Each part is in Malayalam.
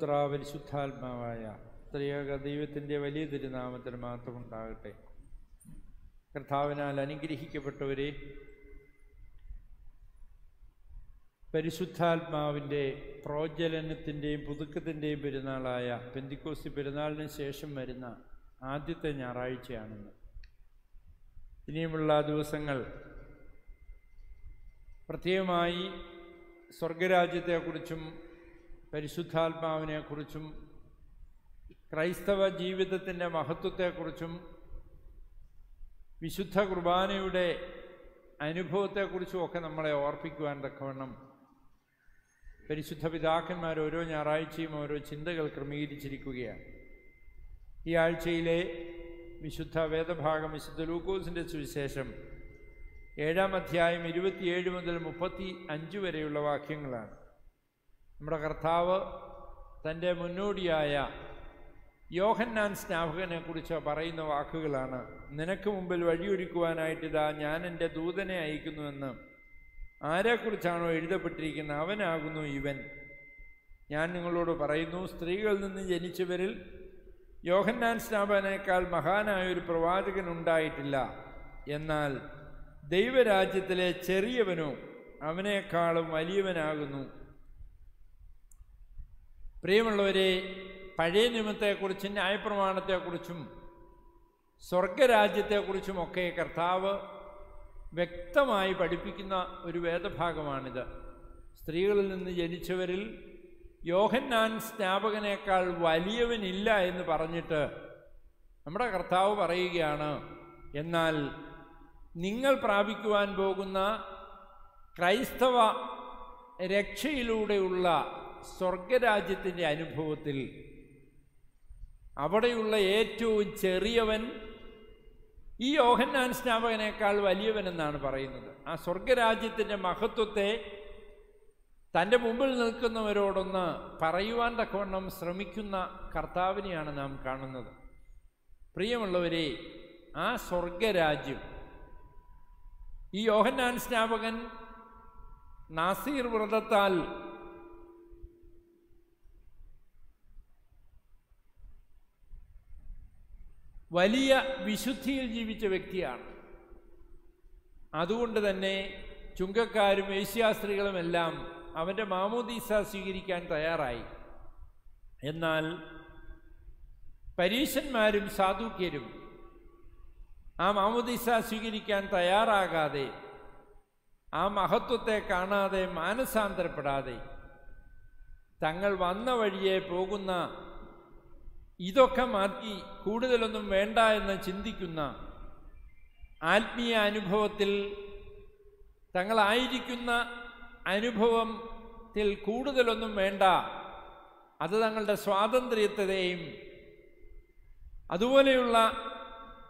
പുത്ര പരിശുദ്ധാത്മാവായ ത്രിയേക ദൈവത്തിന്റെ വലിയ തിരുനാമത്തിന് മാത്രമുണ്ടാകട്ടെ. കർത്താവിനാൽ അനുഗ്രഹിക്കപ്പെട്ടവരെ പരിശുദ്ധാത്മാവിന്റെ പ്രോജ്വലനത്തിന്റെയും പുതുക്കത്തിന്റെയും പെരുന്നാളായ പെന്തിക്കോസി പെരുന്നാളിന് ശേഷം വരുന്ന ആദ്യത്തെ ഞായറാഴ്ചയാണെന്ന്. ഇനിയുമുള്ള ദിവസങ്ങൾ പ്രത്യേകമായി സ്വർഗരാജ്യത്തെക്കുറിച്ചും പരിശുദ്ധാത്മാവിനെക്കുറിച്ചും ക്രൈസ്തവ ജീവിതത്തിന്റെ മഹത്വത്തെക്കുറിച്ചും വിശുദ്ധ കുർബാനയുടെ അനുഭവത്തെക്കുറിച്ചും ഒക്കെ നമ്മളെ ഓർപ്പിക്കുവാൻ തക്കവണ്ണം പരിശുദ്ധ പിതാക്കന്മാർ ഓരോ ഞായറാഴ്ചയും ഓരോ ചിന്തകൾ ക്രമീകരിച്ചിരിക്കുകയാണ്. ഈ ആഴ്ചയിലെ വിശുദ്ധ വേദഭാഗം വിശുദ്ധ ലൂക്കോസിന്റെ സുവിശേഷം ഏഴാം അധ്യായം ഇരുപത്തിയേഴ് മുതൽ മുപ്പത്തി അഞ്ച് വരെയുള്ള വാക്യങ്ങളാണ്. നമ്മുടെ കർത്താവ് തന്റെ മുന്നോടിയായ യോഹന്നാൻ സ്നാപകനെക്കുറിച്ച് പറയുന്ന വാക്കുകളാണ്. നിനക്ക് മുമ്പിൽ വഴിയൊരുക്കുവാനായിട്ട് ഇതാ ഞാൻ എന്റെ ദൂതനെ അയക്കുന്നുവെന്ന് ആരെക്കുറിച്ചാണോ എഴുതപ്പെട്ടിരിക്കുന്നത് അവനാകുന്നു ഇവൻ. ഞാൻ നിങ്ങളോട് പറയുന്നു സ്ത്രീകളിൽ നിന്ന് ജനിച്ചവരിൽ യോഹന്നാൻ സ്നാപകനേക്കാൾ മഹാനായ ഒരു പ്രവാചകൻ ഉണ്ടായിട്ടില്ല. എന്നാൽ ദൈവരാജ്യത്തിലെ ചെറിയവനോ അവനേക്കാളും വലിയവനാകുന്നു. പ്രിയമുള്ളവരെ പഴയ നിയമത്തെക്കുറിച്ചും ന്യായപ്രമാണത്തെക്കുറിച്ചും സ്വർഗരാജ്യത്തെക്കുറിച്ചുമൊക്കെ കർത്താവ് വ്യക്തമായി പഠിപ്പിക്കുന്ന ഒരു വേദഭാഗമാണിത്. സ്ത്രീകളിൽ നിന്ന് ജനിച്ചവരിൽ യോഹന്നാൻ സ്നാപകനേക്കാൾ വലിയവനില്ല എന്ന് പറഞ്ഞിട്ട് നമ്മുടെ കർത്താവ് പറയുകയാണ് എന്നാൽ നിങ്ങൾ പ്രാപിക്കുവാൻ പോകുന്ന ക്രൈസ്തവ രക്ഷയിലൂടെയുള്ള സ്വർഗരാജ്യത്തിന്റെ അനുഭവത്തിൽ അവിടെയുള്ള ഏറ്റവും ചെറിയവൻ ഈ യോഹന്നാൻ സ്നാപകനേക്കാൾ വലിയവനെന്നാണ് പറയുന്നത്. ആ സ്വർഗരാജ്യത്തിന്റെ മഹത്വത്തെ തന്റെ മുമ്പിൽ നിൽക്കുന്നവരോടൊന്ന് പറയുവാൻ തക്കവണ്ണം ശ്രമിക്കുന്ന കർത്താവിനെയാണ് നാം കാണുന്നത്. പ്രിയമുള്ളവരെ ആ സ്വർഗരാജ്യം ഈ യോഹന്നാൻ സ്നാപകൻ നാസീർ വ്രതത്താൽ വലിയ വിശുദ്ധിയിൽ ജീവിച്ച വ്യക്തിയാണ്. അതുകൊണ്ട് തന്നെ ചുങ്കക്കാരും ഏഷ്യാസ്ത്രീകളുമെല്ലാം അവന്റെ മാമോദീസ സ്വീകരിക്കാൻ തയ്യാറായി. എന്നാൽ പരീശന്മാരും സാധുക്യരും ആ മാമോദീസ സ്വീകരിക്കാൻ തയ്യാറാകാതെ ആ മഹത്വത്തെ കാണാതെ മാനസാന്തരപ്പെടാതെ തങ്ങൾ വന്ന വഴിയെ പോകുന്ന ഇതൊക്കെ മാറ്റി കൂടുതലൊന്നും വേണ്ട എന്ന് ചിന്തിക്കുന്ന ആത്മീയ അനുഭവത്തിൽ തങ്ങളായിരിക്കുന്ന അനുഭവത്തിൽ കൂടുതലൊന്നും വേണ്ട. അത് തങ്ങളുടെ സ്വാതന്ത്ര്യത്തെയും അതുപോലെയുള്ള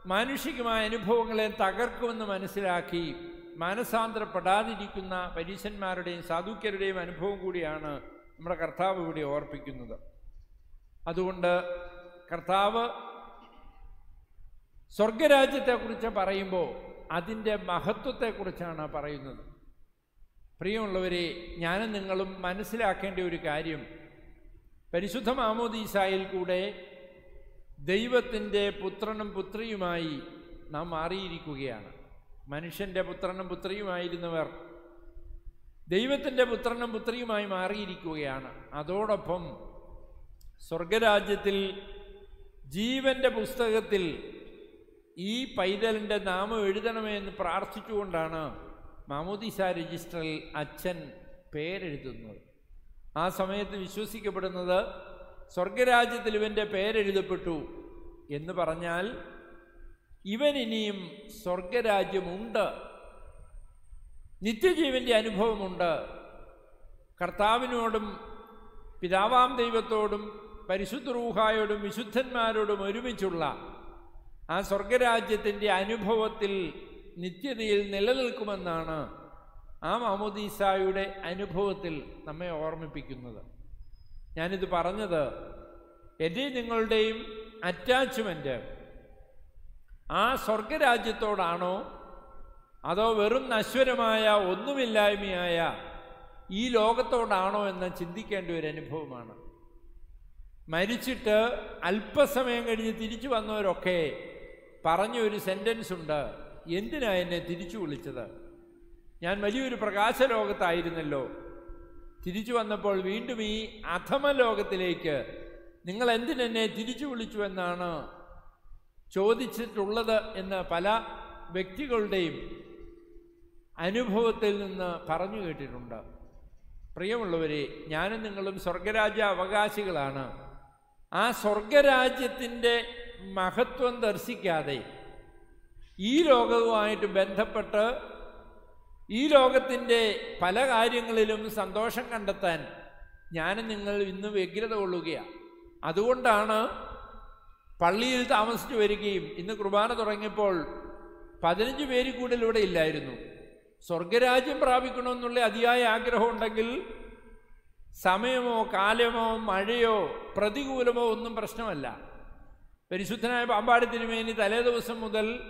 മാനുഷികമായ അനുഭവങ്ങളെ തകർക്കുമെന്ന് മനസ്സിലാക്കി മാനസാന്തരപ്പെടാതിരിക്കുന്ന പരീശന്മാരുടെയും സാധുക്യരുടെയും അനുഭവം കൂടിയാണ് നമ്മുടെ കർത്താവ് ഇവിടെ ഓർപ്പിക്കുന്നത്. അതുകൊണ്ട് കർത്താവ് സ്വർഗരാജ്യത്തെക്കുറിച്ച് പറയുമ്പോൾ അതിന്റെ മഹത്വത്തെക്കുറിച്ചാണ് പറയുന്നത്. പ്രിയമുള്ളവരെ ഞാനും നിങ്ങളും മനസ്സിലാക്കേണ്ട ഒരു കാര്യം. പരിശുദ്ധ മാമോദീസായിൽ കൂടെ ദൈവത്തിന്റെ പുത്രനും പുത്രിയുമായി നാം മാറിയിരിക്കുകയാണ്. മനുഷ്യന്റെ പുത്രനും പുത്രിയുമായിരുന്നവർ ദൈവത്തിന്റെ പുത്രനും പുത്രിയുമായി മാറിയിരിക്കുകയാണ്. അതോടൊപ്പം സ്വർഗരാജ്യത്തിൽ ജീവന്റെ പുസ്തകത്തിൽ ഈ പൈതലിന്റെ നാമം എഴുതണമേ എന്ന് പ്രാർത്ഥിച്ചുകൊണ്ടാണ് മാമോദിസ രജിസ്റ്ററിൽ അച്ഛൻ പേരെഴുതുന്നത്. ആ സമയത്ത് വിശ്വസിക്കപ്പെടുന്നത് സ്വർഗരാജ്യത്തിൽ ഇവന്റെ പേരെഴുതപ്പെട്ടു എന്ന് പറഞ്ഞാൽ ഇവൻ ഇനിയും സ്വർഗരാജ്യമുണ്ട്. നിത്യജീവന്റെ അനുഭവമുണ്ട്. കർത്താവിനോടും പിതാവാം ദൈവത്തോടും പരിശുദ്ധ റൂഹായോടും വിശുദ്ധന്മാരോടും ഒരുമിച്ചുള്ള ആ സ്വർഗരാജ്യത്തിന്റെ അനുഭവത്തിൽ നിത്യതയിൽ നിലനിൽക്കുമെന്നാണ് ആ മാമോദീസായുടെ അനുഭവത്തിൽ നമ്മെ ഓർമ്മിപ്പിക്കുന്നത്. ഞാനിത് പറഞ്ഞത് എന്റെ നിങ്ങളുടെയും അറ്റാച്ച്മെന്റ് ആ സ്വർഗരാജ്യത്തോടാണോ അതോ വെറും നശ്വരമായ ഒന്നുമില്ലായ്മയായ ഈ ലോകത്തോടാണോ എന്ന് ചിന്തിക്കേണ്ട ഒരു അനുഭവമാണ്. മരിച്ചിട്ട് അല്പസമയം കഴിഞ്ഞ് തിരിച്ചു വന്നവരൊക്കെ പറഞ്ഞ ഒരു സെന്റൻസ് ഉണ്ട്. എന്തിനാ എന്നെ തിരിച്ചു വിളിച്ചത്? ഞാൻ വലിയൊരു പ്രകാശ ലോകത്തായിരുന്നല്ലോ തിരിച്ചു വന്നപ്പോൾ വീണ്ടും ഈ അധമ ലോകത്തിലേക്ക് നിങ്ങൾ എന്തിനെന്നെ തിരിച്ചു വിളിച്ചു എന്നാണ് ചോദിച്ചിട്ടുള്ളത് എന്ന് പല വ്യക്തികളുടെയും അനുഭവത്തിൽ നിന്ന് പറഞ്ഞു കേട്ടിട്ടുണ്ട്. പ്രിയമുള്ളവരെ ഞാനും നിങ്ങളും സ്വർഗരാജ്യ അവകാശികളാണ് ആ സ്വർഗരാജ്യത്തിന്റെ മഹത്വം ദർശിക്കാതെ ഈ ലോകവുമായിട്ട് ബന്ധപ്പെട്ട് ഈ ലോകത്തിന്റെ പല കാര്യങ്ങളിലും സന്തോഷം കണ്ടെത്താൻ ഞാൻ നിങ്ങൾ ഇന്ന് വ്യഗ്രത കൊള്ളുകയാണ്. അതുകൊണ്ടാണ് പള്ളിയിൽ താമസിച്ചു വരികയും ഇന്ന് കുർബാന തുടങ്ങിയപ്പോൾ പതിനഞ്ച് പേര് കൂടുതൽ ഇവിടെ ഇല്ലായിരുന്നു. സ്വർഗരാജ്യം പ്രാപിക്കണമെന്നുള്ള അതിയായ ആഗ്രഹം ഉണ്ടെങ്കിൽ സമയമോ കാലമോ മഴയോ പ്രതികൂലമോ ഒന്നും പ്രശ്നമല്ല. പരിശുദ്ധനായ പാമ്പാടി തിരുമേനി തലേ ദിവസം മുതൽ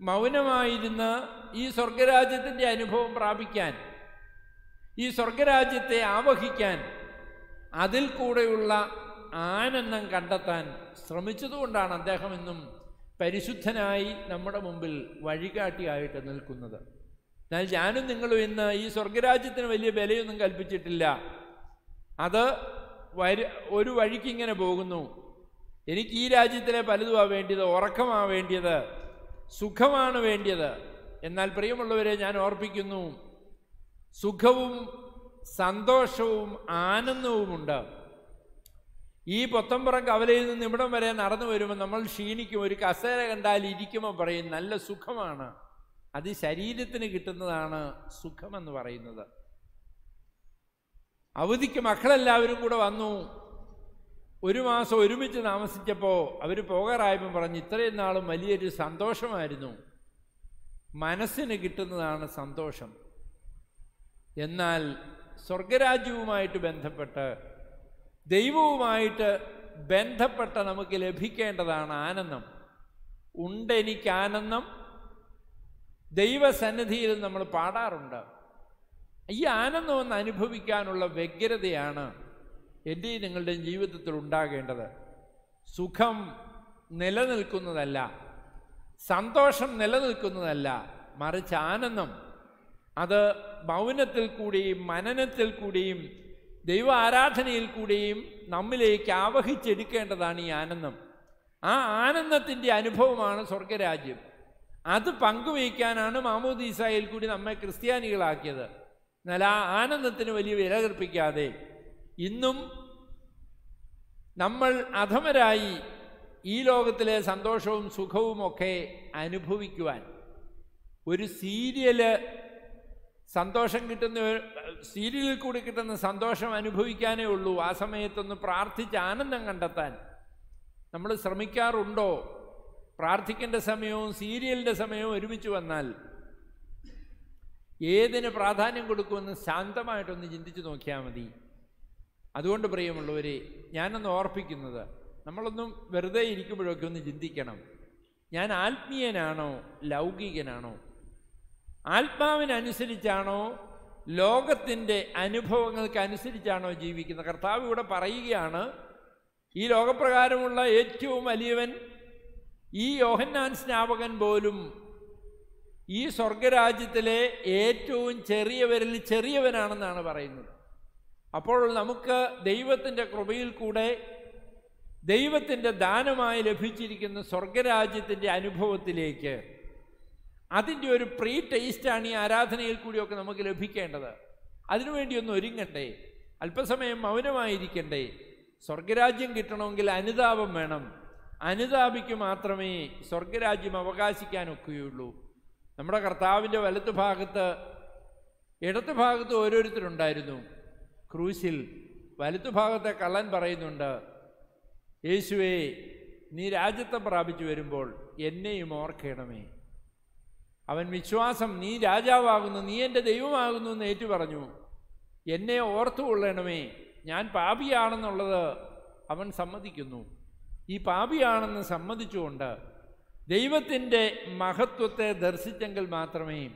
മൗനമായിരുന്ന് ഈ സ്വർഗരാജ്യത്തിന്റെ അനുഭവം പ്രാപിക്കാൻ ഈ സ്വർഗരാജ്യത്തെ ആവഹിക്കാൻ അതിൽ കൂടെയുള്ള ആനന്ദം കണ്ടെത്താൻ ശ്രമിച്ചതുകൊണ്ടാണ് അദ്ദേഹം ഇന്നും പരിശുദ്ധനായി നമ്മുടെ മുമ്പിൽ വഴികാട്ടിയായിട്ട് നിൽക്കുന്നത്. എന്നാൽ ഞാനും നിങ്ങളും ഇന്ന് ഈ സ്വർഗരാജ്യത്തിന് വലിയ വിലയൊന്നും കൽപ്പിച്ചിട്ടില്ല. അത് വരി ഒരു വഴിക്ക് ഇങ്ങനെ പോകുന്നു. എനിക്ക് ഈ രാജ്യത്തിലെ പലതുമാണ് വേണ്ടിയത് ഉറക്കമാണ് വേണ്ടിയത് സുഖമാണ് വേണ്ടിയത്. എന്നാൽ പ്രിയമുള്ളവരെ ഞാൻ ഓർപ്പിക്കുന്നു സുഖവും സന്തോഷവും ആനന്ദവുമുണ്ട്. ഈ പൊത്തമ്പുറം കവലയിൽ നിന്ന് ഇവിടം വരെ നടന്നു വരുമ്പോൾ നമ്മൾ ക്ഷീണിക്കും ഒരു കസേര കണ്ടാൽ ഇരിക്കുമ്പോൾ പറയും നല്ല സുഖമാണ്. അത് ശരീരത്തിന് കിട്ടുന്നതാണ് സുഖമെന്ന് പറയുന്നത്. അവധിക്ക് മക്കളെല്ലാവരും കൂടെ വന്നു. ഒരു മാസം ഒരുമിച്ച് താമസിച്ചപ്പോൾ അവർ പോകാറായപ്പോൾ പറഞ്ഞ് ഇത്രയും നാളും വലിയൊരു സന്തോഷമായിരുന്നു. മനസ്സിന് കിട്ടുന്നതാണ് സന്തോഷം. എന്നാൽ സ്വർഗരാജ്യവുമായിട്ട് ബന്ധപ്പെട്ട് ദൈവവുമായിട്ട് ബന്ധപ്പെട്ട നമുക്ക് ലഭിക്കേണ്ടതാണ് ആനന്ദം. ഉണ്ടെനിക്ക് ആനന്ദം ദൈവസന്നിധിയിൽ നമ്മൾ പാടാറുണ്ട്. ഈ ആനന്ദം ഒന്ന് അനുഭവിക്കാനുള്ള വ്യഗ്രതയാണ് എന്റെയും നിങ്ങളുടെയും ജീവിതത്തിൽ ഉണ്ടാകേണ്ടത്. സുഖം നിലനിൽക്കുന്നതല്ല സന്തോഷം നിലനിൽക്കുന്നതല്ല മറിച്ച് ആനന്ദം. അത് മൗനത്തിൽ കൂടിയും മനനത്തിൽ കൂടിയും ദൈവ ആരാധനയിൽ കൂടിയും നമ്മിലേക്ക് ആവഹിച്ചെടുക്കേണ്ടതാണ് ഈ ആനന്ദം. ആ ആനന്ദത്തിന്റെ അനുഭവമാണ് സ്വർഗരാജ്യം അത് പങ്കുവയ്ക്കാനാണ് മാമോദീസായിൽ കൂടി നമ്മെ ക്രിസ്ത്യാനികളാക്കിയത്. എന്നാൽ ആ ആനന്ദത്തിന് വലിയ വില കൽപ്പിക്കാതെ ഇന്നും നമ്മൾ അധമരായി ഈ ലോകത്തിലെ സന്തോഷവും സുഖവും ഒക്കെ അനുഭവിക്കുവാൻ ഒരു സീരിയൽ സന്തോഷം കിട്ടുന്ന സീരിയലിൽ കൂടി കിട്ടുന്ന സന്തോഷം അനുഭവിക്കാനേ ഉള്ളൂ. ആ സമയത്തൊന്ന് പ്രാർത്ഥിച്ച് ആനന്ദം കണ്ടെത്താൻ നമ്മൾ ശ്രമിക്കാറുണ്ടോ? പ്രാർത്ഥിക്കേണ്ട സമയവും സീരിയലിന്റെ സമയവും ഒരുമിച്ച് വന്നാൽ ഏതിന് പ്രാധാന്യം കൊടുക്കുമെന്ന് ശാന്തമായിട്ടൊന്ന് ചിന്തിച്ചു നോക്കിയാൽ മതി. അതുകൊണ്ട് പ്രിയമുള്ളവരെ ഞാനൊന്ന് ഓർപ്പിക്കുന്നത് നമ്മളൊന്നും വെറുതെ ഇരിക്കുമ്പോഴൊക്കെ ഒന്ന് ചിന്തിക്കണം. ഞാൻ ആത്മീയനാണോ ലൗകികനാണോ? ആത്മാവിനനുസരിച്ചാണോ ലോകത്തിന്റെ അനുഭവങ്ങൾക്ക് അനുസരിച്ചാണോ ജീവിക്കുന്നത്? കർത്താവ് ഇവിടെ പറയുകയാണ് ഈ ലോകപ്രകാരമുള്ള ഏറ്റവും വലിയവൻ ഈ യോഹന്നാൻ സ്നാപകൻ പോലും ഈ സ്വർഗരാജ്യത്തിലെ ഏറ്റവും ചെറിയവരിൽ ചെറിയവനാണെന്നാണ് പറയുന്നത്. അപ്പോൾ നമുക്ക് ദൈവത്തിന്റെ കൃപയിൽ കൂടെ ദൈവത്തിന്റെ ദാനമായി ലഭിച്ചിരിക്കുന്ന സ്വർഗരാജ്യത്തിന്റെ അനുഭവത്തിലേക്ക് അതിന്റെ ഒരു പ്രീ ടേസ്റ്റാണ് ഈ ആരാധനയിൽ കൂടിയൊക്കെ നമുക്ക് ലഭിക്കേണ്ടത്. അതിനുവേണ്ടി ഒന്ന് ഒരുങ്ങണ്ടേ അല്പസമയം മൗനമായിരിക്കണ്ടേ സ്വർഗരാജ്യം കിട്ടണമെങ്കിൽ അനുതാപം വേണം. അനുതാപിക്ക് മാത്രമേ സ്വർഗരാജ്യം അവകാശിക്കാനൊക്കുകയുള്ളൂ നമ്മുടെ കർത്താവിന്റെ വലത്ത് ഭാഗത്ത് ഇടത്ത് ഭാഗത്ത് ഓരോരുത്തരുണ്ടായിരുന്നു. ക്രൂശിൽ വലത്തു ഭാഗത്തെ കള്ളൻ പറയുന്നുണ്ട് യേശുവേ നീ രാജ്യത്തെ പ്രാപിച്ചു വരുമ്പോൾ എന്നെയും ഓർക്കണമേ. അവൻ വിശ്വാസം നീ രാജാവാകുന്നു നീ എന്റെ ദൈവമാകുന്നു എന്ന് ഏറ്റു പറഞ്ഞു എന്നെ ഓർത്തുകൊള്ളണമേ ഞാൻ പാപിയാണെന്നുള്ളത് അവൻ സമ്മതിക്കുന്നു. ഈ പാപിയാണെന്ന് സമ്മതിച്ചുകൊണ്ട് ദൈവത്തിന്റെ മഹത്വത്തെ ദർശിച്ചെങ്കിൽ മാത്രമേ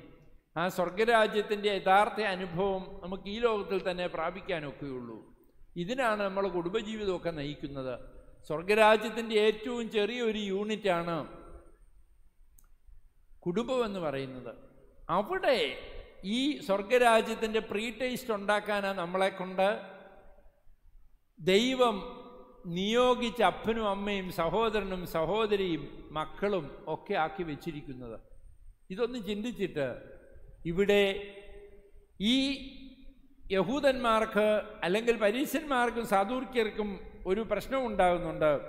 ആ സ്വർഗരാജ്യത്തിന്റെ യഥാർത്ഥ അനുഭവം നമുക്ക് ഈ ലോകത്തിൽ തന്നെ പ്രാപിക്കാനൊക്കെയുള്ളൂ. ഇതിനാണ് നമ്മൾ കുടുംബജീവിതമൊക്കെ നയിക്കുന്നത്. സ്വർഗരാജ്യത്തിന്റെ ഏറ്റവും ചെറിയൊരു യൂണിറ്റാണ് കുടുംബം എന്ന് പറയുന്നത്. അവിടെ ഈ സ്വർഗരാജ്യത്തിന്റെ പ്രീ ടേസ്റ്റ് ഉണ്ടാക്കാനാണ് നമ്മളെ കൊണ്ട് ദൈവം നിയോഗിച്ച അപ്പനും അമ്മയും സഹോദരനും സഹോദരിയും മക്കളും ഒക്കെ ആക്കി വെച്ചിരിക്കുന്നത്. ഇതൊന്ന് ചിന്തിച്ചിട്ട് ഇവിടെ ഈ യഹൂദന്മാർക്ക് അല്ലെങ്കിൽ പരീശന്മാർക്കും സാധൂർക്യർക്കും ഒരു പ്രശ്നം ഉണ്ടാകുന്നുണ്ട്.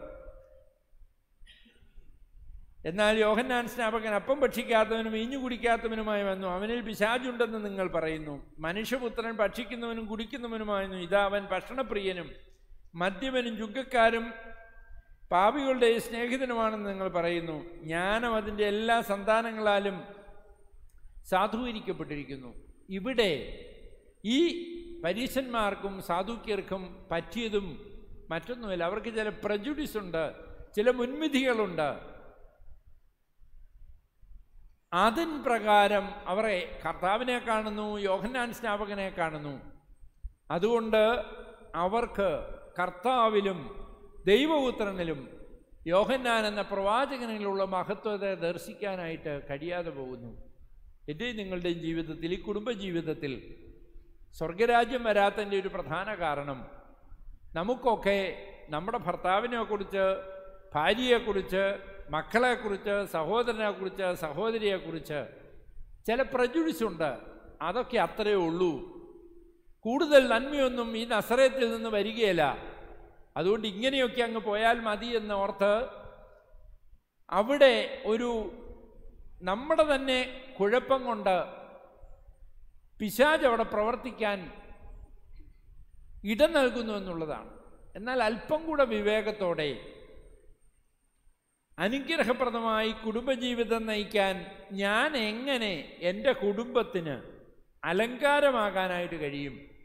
എന്നാൽ യോഹന്നാൻ സ്നാപകൻ അപ്പം ഭക്ഷിക്കാത്തവനും വീഞ്ഞു കുടിക്കാത്തവനുമായി വന്നു. അവനിൽ പിശാചുണ്ടെന്ന് നിങ്ങൾ പറയുന്നു. മനുഷ്യപുത്രൻ ഭക്ഷിക്കുന്നവനും കുടിക്കുന്നവനുമായിരുന്നു. ഇതാ അവൻ ഭക്ഷണപ്രിയനും. മദ്യപനും ചുങ്കക്കാരും പാപികളുടെ സ്നേഹിതനുമാണെന്ന് നിങ്ങൾ പറയുന്നു. ജ്ഞാനം അതിന്റെ എല്ലാ സന്താനങ്ങളാലും സാധൂകരിക്കപ്പെട്ടിരിക്കുന്നു. ഇവിടെ ഈ പരീശന്മാർക്കും സാധുക്യർക്കും പറ്റിയതും മറ്റൊന്നുമില്ല. അവർക്ക് ചില പ്രജുഡിസ് ഉണ്ട് ചില മുൻവിധികളുണ്ട്. അതിൻ പ്രകാരം അവരെ കർത്താവിനെ കാണുന്നു യോഹന്നാൻ സ്നാപകനെ കാണുന്നു. അതുകൊണ്ട് അവർക്ക് കർത്താവിലും ദൈവപുത്രനിലും യോഹന്നാൻ എന്ന പ്രവാചകനിലുള്ള മഹത്വത്തെ ദർശിക്കാനായിട്ട് കഴിയാതെ പോകുന്നു. എന്റെയും നിങ്ങളുടെയും ജീവിതത്തിൽ ഈ കുടുംബജീവിതത്തിൽ സ്വർഗരാജ്യം വരാത്തതിന്റെ ഒരു പ്രധാന കാരണം നമുക്കൊക്കെ നമ്മുടെ ഭർത്താവിനെക്കുറിച്ച് ഭാര്യയെക്കുറിച്ച് മക്കളെക്കുറിച്ച് സഹോദരനെക്കുറിച്ച് സഹോദരിയെക്കുറിച്ച് ചില പ്രജുഡിസുണ്ട് അതൊക്കെ അത്രയേ ഉള്ളൂ. കൂടുതൽ നന്മയൊന്നും ഈ നസറയത്തിൽ നിന്ന് വരികയില്ല. അതുകൊണ്ട് ഇങ്ങനെയൊക്കെ അങ്ങ് പോയാൽ മതി എന്ന് ഓർത്ത് അവിടെ ഒരു നമ്മുടെ തന്നെ കുഴപ്പം കൊണ്ട് പിശാജ് അവിടെ പ്രവർത്തിക്കാൻ ഇടം നൽകുന്നു എന്നുള്ളതാണ്. എന്നാൽ അല്പം കൂടെ വിവേകത്തോടെ അനുഗ്രഹപ്രദമായി കുടുംബജീവിതം നയിക്കാൻ ഞാൻ എങ്ങനെ എന്റെ കുടുംബത്തിന് അലങ്കാരമാകാനായിട്ട് കഴിയും?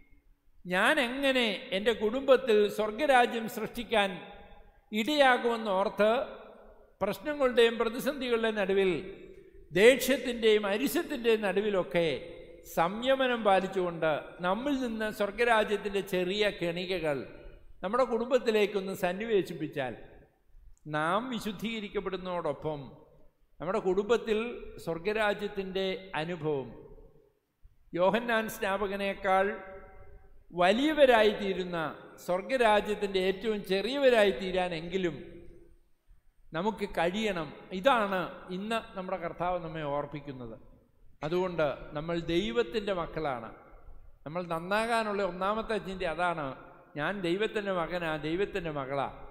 ഞാൻ എങ്ങനെ എന്റെ കുടുംബത്തിൽ സ്വർഗരാജ്യം സൃഷ്ടിക്കാൻ ഇടയാകുമെന്ന് ഓർത്ത് പ്രശ്നങ്ങളുടെയും പ്രതിസന്ധികളുടെയും നടുവിൽ ദേഷ്യത്തിന്റെയും അരിശത്തിന്റെയും നടുവിലൊക്കെ സംയമനം പാലിച്ചുകൊണ്ട് നമ്മിൽ നിന്ന് സ്വർഗരാജ്യത്തിന്റെ ചെറിയ കെണികകൾ നമ്മുടെ കുടുംബത്തിലേക്കൊന്ന് സന്നിവേശിപ്പിച്ചാൽ നാം വിശുദ്ധീകരിക്കപ്പെടുന്നതോടൊപ്പം നമ്മുടെ കുടുംബത്തിൽ സ്വർഗരാജ്യത്തിന്റെ അനുഭവം യോഹന്നാൻ സ്നാപകനേക്കാൾ വലിയവരായിത്തീരുന്ന സ്വർഗരാജ്യത്തിന്റെ ഏറ്റവും ചെറിയവരായി തീരാനെങ്കിലും നമുക്ക് കഴിയണം. ഇതാണ് ഇന്ന് നമ്മുടെ കർത്താവ് നമ്മെ ഓർപ്പിക്കുന്നത്. അതുകൊണ്ട് നമ്മൾ ദൈവത്തിന്റെ മക്കളാണ്. നമ്മൾ നന്നാകാനുള്ള ഒന്നാമത്തെ ചിന്ത അതാണ് ഞാൻ ദൈവത്തിന്റെ മകനാ ദൈവത്തിന്റെ മകളാ.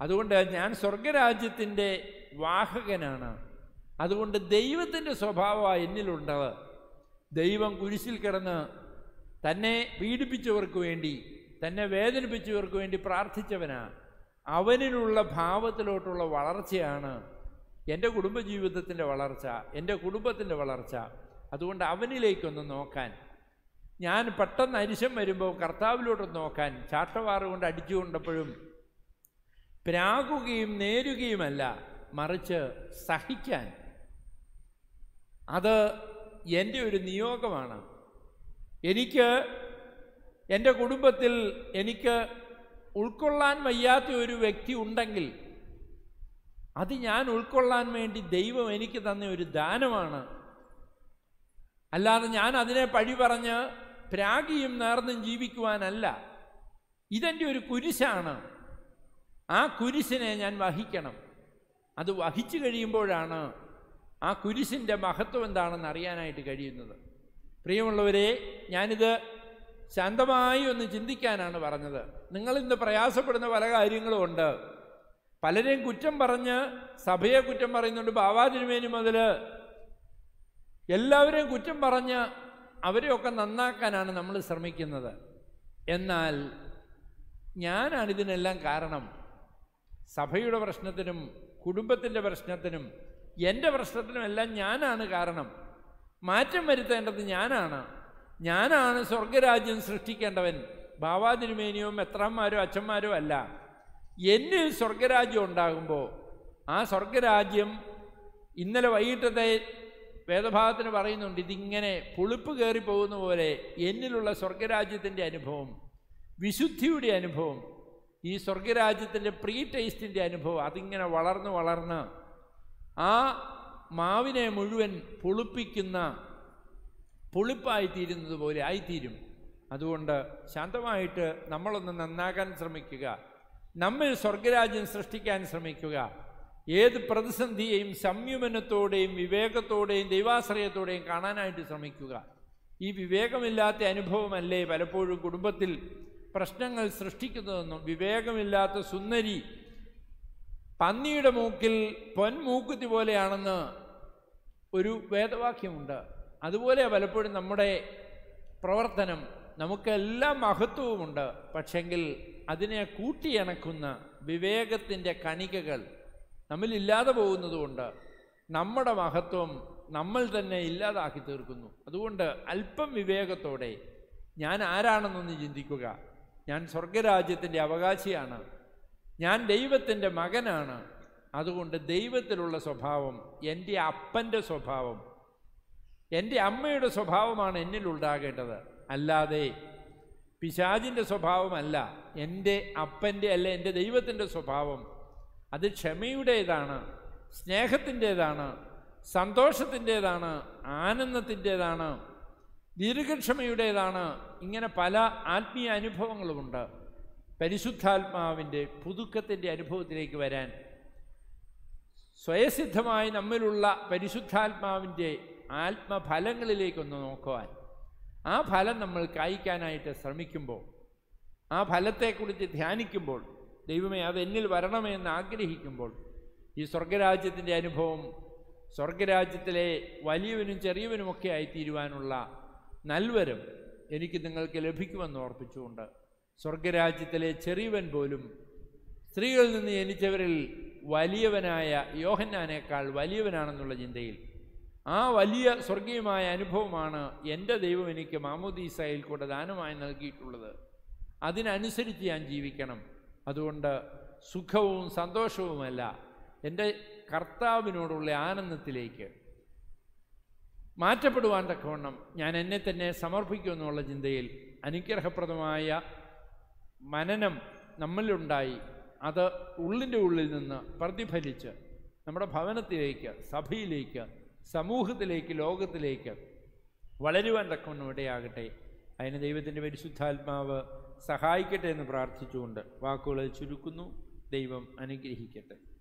അതുകൊണ്ട് ഞാൻ സ്വർഗരാജ്യത്തിന്റെ വാഹകനാണ്. അതുകൊണ്ട് ദൈവത്തിന്റെ സ്വഭാവമാണ് എന്നിലുണ്ടത് ദൈവം കുരിശിൽ കിടന്ന് തന്നെ പീഡിപ്പിച്ചവർക്ക് വേണ്ടി തന്നെ വേദനിപ്പിച്ചവർക്ക് വേണ്ടി പ്രാർത്ഥിച്ചവനാണ് അവനിലുള്ള ഭാവത്തിലോട്ടുള്ള വളർച്ചയാണ് എന്റെ കുടുംബജീവിതത്തിന്റെ വളർച്ച എന്റെ കുടുംബത്തിന്റെ വളർച്ച. അതുകൊണ്ട് അവനിലേക്കൊന്ന് നോക്കാൻ. ഞാൻ പെട്ടെന്ന് അരിശം വരുമ്പോൾ കർത്താവിലോട്ട് നോക്കാൻ ചാട്ടവാറ് കൊണ്ട് അടിച്ചുകൊണ്ടപ്പോഴും പ്രാകുകയും നേരുകയുമല്ല മറിച്ച് സഹിക്കാൻ. അത് എന്റെ ഒരു നിയോഗമാണ്. എനിക്ക് എന്റെ കുടുംബത്തിൽ എനിക്ക് ഉൾക്കൊള്ളാൻ വയ്യാത്ത ഒരു വ്യക്തി ഉണ്ടെങ്കിൽ അത് ഞാൻ ഉൾക്കൊള്ളാൻ വേണ്ടി ദൈവം എനിക്ക് തന്ന ഒരു ദാനമാണ്. അല്ലാതെ ഞാൻ അതിനെ പഴി പറഞ്ഞ് പ്രാഗിയും നേർന്നും ജീവിക്കുവാനല്ല. ഇതെന്റെ ഒരു കുരിശാണ്. ആ കുരിശിനെ ഞാൻ വഹിക്കണം. അത് വഹിച്ചു കഴിയുമ്പോഴാണ് ആ കുരിശിന്റെ മഹത്വം എന്താണെന്ന് അറിയാനായിട്ട് കഴിയുന്നത്. പ്രിയമുള്ളവരെ ഞാനിത് ശാന്തമായി ഒന്ന് ചിന്തിക്കാനാണ് പറഞ്ഞത്. നിങ്ങളിന്ന് പ്രയാസപ്പെടുന്ന പല കാര്യങ്ങളും ഉണ്ട്. പലരെയും കുറ്റം പറഞ്ഞ് സഭയെ കുറ്റം പറയുന്നുണ്ട് ബാബാതിരുമേനി മുതൽ എല്ലാവരെയും കുറ്റം പറഞ്ഞ് അവരെയൊക്കെ നന്നാക്കാനാണ് നമ്മൾ ശ്രമിക്കുന്നത്. എന്നാൽ ഞാനാണ് ഇതിനെല്ലാം കാരണം. സഭയുടെ പ്രശ്നത്തിനും കുടുംബത്തിന്റെ പ്രശ്നത്തിനും എന്റെ പ്രശ്നത്തിനും എല്ലാം ഞാനാണ് കാരണം. മാറ്റം വരുത്തേണ്ടത് ഞാനാണ്. ഞാനാണ് സ്വർഗരാജ്യം സൃഷ്ടിക്കേണ്ടവൻ. ബാബാതിരുമേനിയോ മെത്രാന്മാരോ അച്ഛന്മാരോ അല്ല. എന്നിൽ സ്വർഗരാജ്യം ഉണ്ടാകുമ്പോൾ ആ സ്വർഗരാജ്യം ഇന്നലെ വൈകിട്ടത്തെ വേദഭാഗത്തിന് പറയുന്നുണ്ട് ഇതിങ്ങനെ പുളിപ്പ് കയറി പോകുന്ന പോലെ എന്നിലുള്ള സ്വർഗരാജ്യത്തിന്റെ അനുഭവം വിശുദ്ധിയുടെ അനുഭവം ഈ സ്വർഗരാജ്യത്തിന്റെ പ്രീ ടേസ്റ്റിന്റെ അനുഭവം അതിങ്ങനെ വളർന്ന് വളർന്ന് ആ മാവിനെ മുഴുവൻ പുളിപ്പിക്കുന്ന പുളിപ്പായിത്തീരുന്നത് പോലെ ആയിത്തീരും. അതുകൊണ്ട് ശാന്തമായിട്ട് നമ്മളൊന്ന് നന്നാകാൻ ശ്രമിക്കുക. നമ്മൾ സ്വർഗരാജ്യം സൃഷ്ടിക്കാൻ ശ്രമിക്കുക. ഏത് പ്രതിസന്ധിയെയും സംയമനത്തോടെയും വിവേകത്തോടെയും ദൈവാശ്രയത്തോടെയും കാണാനായിട്ട് ശ്രമിക്കുക. ഈ വിവേകമില്ലാത്ത അനുഭവമല്ലേ പലപ്പോഴും കുടുംബത്തിൽ പ്രശ്നങ്ങൾ സൃഷ്ടിക്കുന്നതെന്നും വിവേകമില്ലാത്ത സുന്ദരി പന്നിയുടെ മൂക്കിൽ പൊൻമൂക്കുത്തി പോലെയാണെന്ന് ഒരു വേദവാക്യമുണ്ട്. അതുപോലെ പലപ്പോഴും നമ്മുടെ പ്രവർത്തനം നമുക്കെല്ലാം മഹത്വവുമുണ്ട്. പക്ഷെങ്കിൽ അതിനെ കൂട്ടിയണക്കുന്ന വിവേകത്തിന്റെ കണികകൾ നമ്മളില്ലാതെ പോകുന്നതുകൊണ്ട് നമ്മുടെ മഹത്വം നമ്മൾ തന്നെ ഇല്ലാതാക്കി തീർക്കുന്നു. അതുകൊണ്ട് അല്പം വിവേകത്തോടെ ഞാൻ ആരാണെന്നൊന്ന് ചിന്തിക്കുക. ഞാൻ സ്വർഗരാജ്യത്തിന്റെ അവകാശിയാണ്. ഞാൻ ദൈവത്തിന്റെ മകനാണ്. അതുകൊണ്ട് ദൈവത്തിലുള്ള സ്വഭാവം എന്റെ അപ്പന്റെ സ്വഭാവം എന്റെ അമ്മയുടെ സ്വഭാവമാണ് എന്നിൽ ഉണ്ടാകേണ്ടത്. അല്ലാതെ പിശാജിന്റെ സ്വഭാവമല്ല. എന്റെ അപ്പന്റെ അല്ല എന്റെ ദൈവത്തിന്റെ സ്വഭാവം. അത് ക്ഷമയുടേതാണ് സ്നേഹത്തിന്റേതാണ് സന്തോഷത്തിന്റേതാണ് ആനന്ദത്തിന്റേതാണ് ദീർഘക്ഷമയുടേതാണ്. ഇങ്ങനെ പല ആത്മീയ അനുഭവങ്ങളുമുണ്ട്. പരിശുദ്ധാത്മാവിന്റെ പുതുക്കത്തിന്റെ അനുഭവത്തിലേക്ക് വരാൻ സ്വയസിദ്ധമായി നമ്മിലുള്ള പരിശുദ്ധാത്മാവിന്റെ ആത്മഫലങ്ങളിലേക്കൊന്ന് നോക്കുവാൻ. ആ ഫലം നമ്മൾ കായ്ക്കാനായിട്ട് ശ്രമിക്കുമ്പോൾ ആ ഫലത്തെക്കുറിച്ച് ധ്യാനിക്കുമ്പോൾ ദൈവമേ അത് എന്നിൽ വരണമേ എന്ന് ആഗ്രഹിക്കുമ്പോൾ ഈ സ്വർഗരാജ്യത്തിന്റെ അനുഭവം സ്വർഗരാജ്യത്തിലെ വലിയവനും ചെറിയവനുമൊക്കെ ആയിത്തീരുവാനുള്ള നൽവരും എനിക്ക് നിങ്ങൾക്ക് ലഭിക്കുമെന്ന് ഓർപ്പിച്ചുകൊണ്ട് സ്വർഗരാജ്യത്തിലെ ചെറിയവൻ പോലും സ്ത്രീകളിൽ നിന്ന് ജനിച്ചവരിൽ വലിയവനായ യോഹന്നാനേക്കാൾ വലിയവനാണെന്നുള്ള ചിന്തയിൽ ആ വലിയ സ്വർഗീയമായ അനുഭവമാണ് എന്റെ ദൈവം എനിക്ക് മാമോദീസയിൽ കൂടെ ദാനമായി നൽകിയിട്ടുള്ളത്. അതിനനുസരിച്ച് ഞാൻ ജീവിക്കണം. അതുകൊണ്ട് സുഖവും സന്തോഷവുമല്ല. എന്റെ കർത്താവിനോടുള്ള ആനന്ദത്തിലേക്ക് മാറ്റപ്പെടുവാൻ തക്കവണ്ണം ഞാൻ എന്നെ തന്നെ സമർപ്പിക്കുമെന്നുള്ള ചിന്തയിൽ അനുഗ്രഹപ്രദമായ മനനം നമ്മളിലുണ്ടായി. അത് ഉള്ളിന്റെ ഉള്ളിൽ നിന്ന് പ്രതിഫലിച്ച് നമ്മുടെ ഭവനത്തിലേക്ക് സഭയിലേക്ക് സമൂഹത്തിലേക്ക് ലോകത്തിലേക്ക് വളരുവാൻ തക്കവണ്ണം ഇടയാകട്ടെ. അതിന് ദൈവത്തിന്റെ പരിശുദ്ധാത്മാവ് സഹായിക്കട്ടെ എന്ന് പ്രാർത്ഥിച്ചുകൊണ്ട് വാക്കുകളിൽ ചുരുക്കുന്നു. ദൈവം അനുഗ്രഹിക്കട്ടെ.